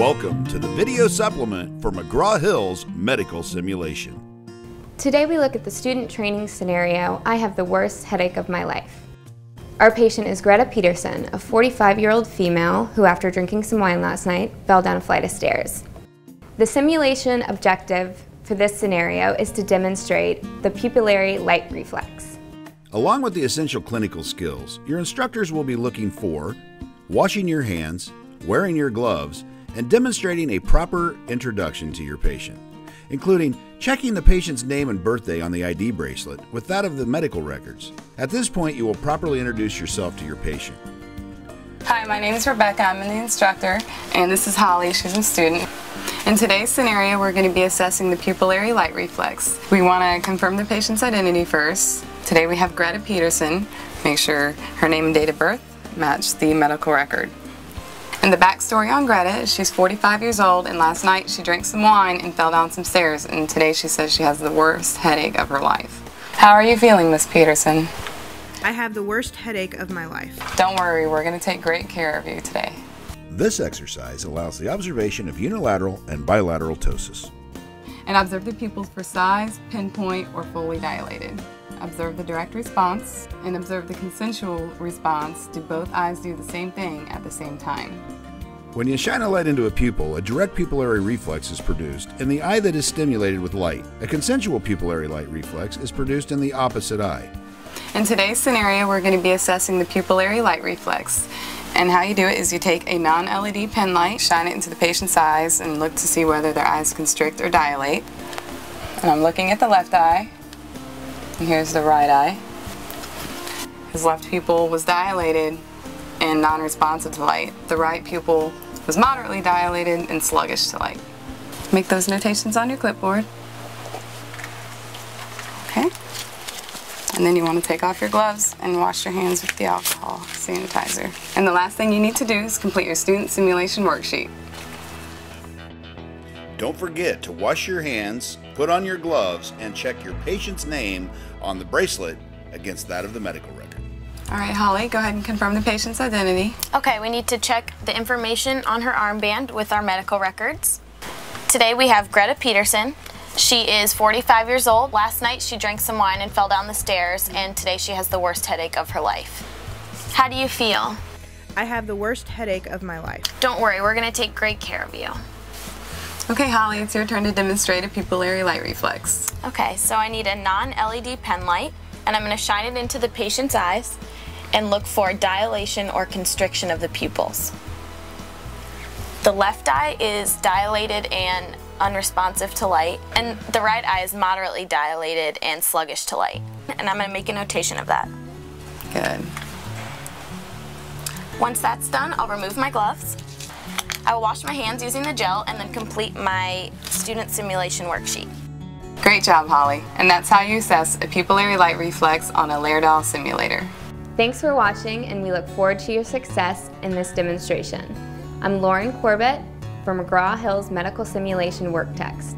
Welcome to the video supplement for McGraw Hill's Medical Simulation. Today we look at the student training scenario, I have the worst headache of my life. Our patient is Greta Peterson, a 45-year-old female who after drinking some wine last night fell down a flight of stairs. The simulation objective for this scenario is to demonstrate the pupillary light reflex. Along with the essential clinical skills, your instructors will be looking for washing your hands, wearing your gloves, and demonstrating a proper introduction to your patient, including checking the patient's name and birthday on the ID bracelet with that of the medical records. At this point, you will properly introduce yourself to your patient. Hi, my name is Rebecca. I'm the instructor, and this is Holly. She's a student. In today's scenario, we're going to be assessing the pupillary light reflex. We want to confirm the patient's identity first. Today we have Greta Peterson. Make sure her name and date of birth match the medical record. And the backstory on Greta is she's 45 years old and last night she drank some wine and fell down some stairs and today she says she has the worst headache of her life. How are you feeling, Miss Peterson? I have the worst headache of my life. Don't worry, we're going to take great care of you today. This exercise allows the observation of unilateral and bilateral ptosis. And observe the pupils for size, pinpoint, or fully dilated. Observe the direct response and observe the consensual response. Do both eyes do the same thing at the same time? When you shine a light into a pupil, a direct pupillary reflex is produced in the eye that is stimulated with light. A consensual pupillary light reflex is produced in the opposite eye. In today's scenario, we're going to be assessing the pupillary light reflex. And how you do it is you take a non-LED pen light, shine it into the patient's eyes, and look to see whether their eyes constrict or dilate. And I'm looking at the left eye, here's the right eye. His left pupil was dilated and non-responsive to light. The right pupil was moderately dilated and sluggish to light. Make those notations on your clipboard. Okay? And then you want to take off your gloves and wash your hands with the alcohol sanitizer. And the last thing you need to do is complete your student simulation worksheet. Don't forget to wash your hands, put on your gloves, and check your patient's name on the bracelet against that of the medical record. All right, Holly, go ahead and confirm the patient's identity. Okay, we need to check the information on her armband with our medical records. Today we have Greta Peterson. She is 45 years old. Last night she drank some wine and fell down the stairs, and today she has the worst headache of her life. How do you feel? I have the worst headache of my life. Don't worry, we're going to take great care of you. Okay, Holly, it's your turn to demonstrate a pupillary light reflex. Okay, so I need a non-LED pen light, and I'm going to shine it into the patient's eyes and look for dilation or constriction of the pupils. The left eye is dilated and unresponsive to light, and the right eye is moderately dilated and sluggish to light. And I'm going to make a notation of that. Good. Once that's done, I'll remove my gloves. I will wash my hands using the gel and then complete my student simulation worksheet. Great job, Holly. And that's how you assess a pupillary light reflex on a Laerdal simulator. Thanks for watching and we look forward to your success in this demonstration. I'm Lauren Corbett for McGraw-Hill's Medical Simulation Work Text.